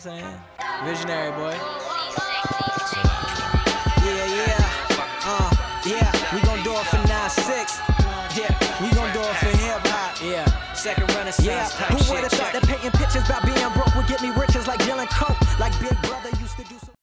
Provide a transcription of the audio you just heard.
I'm saying? Visionary boy. Yeah, yeah. Uh, yeah, we gon' do it for 9-6. Yeah, we gon' do it for hip hop. Yeah, second renaissance yeah. Who would've thought that painting pictures about being broke would get me riches like Dylan Coke?